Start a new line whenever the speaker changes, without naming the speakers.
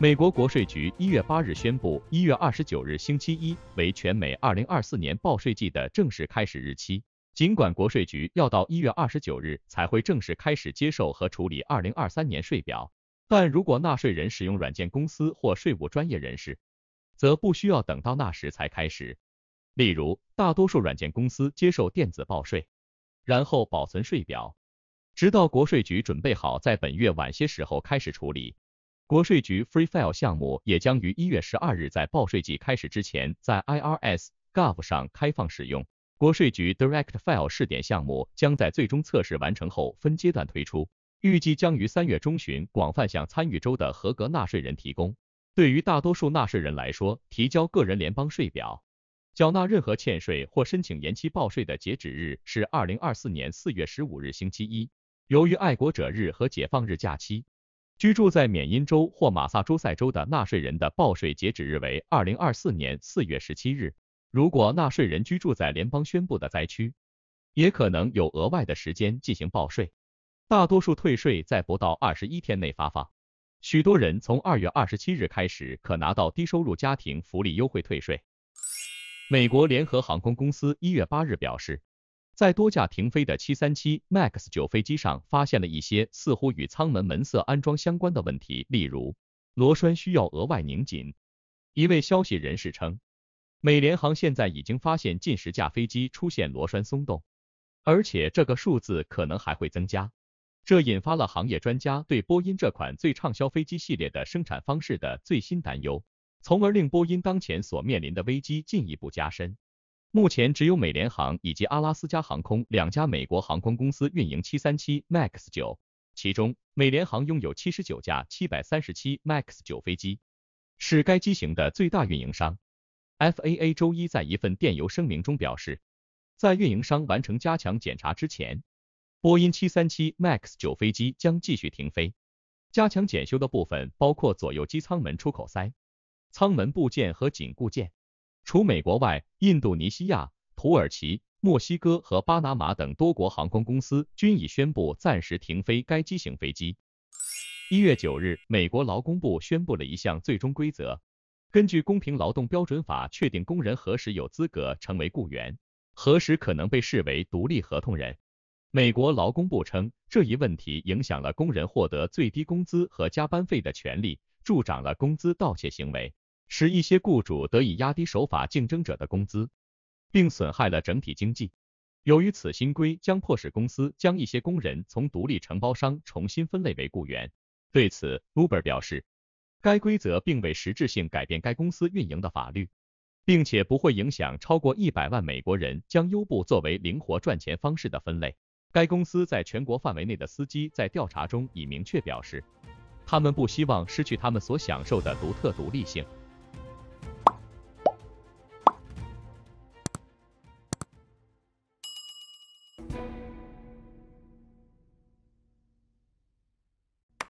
美国国税局一月八日宣布，一月二十九日星期一为全美二零二四年报税季的正式开始日期。尽管国税局要到一月二十九日才会正式开始接受和处理二零二三年税表，但如果纳税人使用软件公司或税务专业人士，则不需要等到那时才开始。例如，大多数软件公司接受电子报税，然后保存税表，直到国税局准备好在本月晚些时候开始处理。国税局 Free File 项目也将于一月十二日在报税季开始之前在 IRS Gov 上开放使用。国税局 Direct File 试点项目将在最终测试完成后分阶段推出，预计将于三月中旬广泛向参与州的合格纳税人提供。对于大多数纳税人来说，提交个人联邦税表、缴纳任何欠税或申请延期报税的截止日是二零二四年四月十五日星期一。由于爱国者日和解放日假期，居住在缅因州或马萨诸塞州的纳税人的报税截止日为二零二四年四月十七日。如果纳税人居住在联邦宣布的灾区，也可能有额外的时间进行报税。大多数退税在不到二十一天内发放。许多人从二月二十七日开始可拿到低收入家庭福利优惠退税。美国联合航空公司一月八日表示，在多架停飞的七三七 MAX 九飞机上发现了一些似乎与舱门门色安装相关的问题，例如螺栓需要额外拧紧。一位消息人士称。美联航现在已经发现近十架飞机出现螺栓松动，而且这个数字可能还会增加。这引发了行业专家对波音这款最畅销飞机系列的生产方式的最新担忧，从而令波音当前所面临的危机进一步加深。目前只有美联航以及阿拉斯加航空两家美国航空公司运营737 MAX 九，其中美联航拥有七十九架737 MAX 九飞机，是该机型的最大运营商。FAA 周一在一份电邮声明中表示，在运营商完成加强检查之前，波音737 MAX 九飞机将继续停飞。加强检修的部分包括左右机舱门出口塞、舱门部件和紧固件。除美国外，印度尼西亚、土耳其、墨西哥和巴拿马等多国航空公司均已宣布暂时停飞该机型飞机。一月九日，美国劳工部宣布了一项最终规则。根据公平劳动标准法确定工人何时有资格成为雇员，何时可能被视为独立合同人。美国劳工部称，这一问题影响了工人获得最低工资和加班费的权利，助长了工资盗窃行为，使一些雇主得以压低守法竞争者的工资，并损害了整体经济。由于此新规将迫使公司将一些工人从独立承包商重新分类为雇员，对此，Uber 表示。该规则并未实质性改变该公司运营的法律，并且不会影响超过一百万美国人将优步作为灵活赚钱方式的分类。该公司在全国范围内的司机在调查中已明确表示，他们不希望失去他们所享受的独特独立性。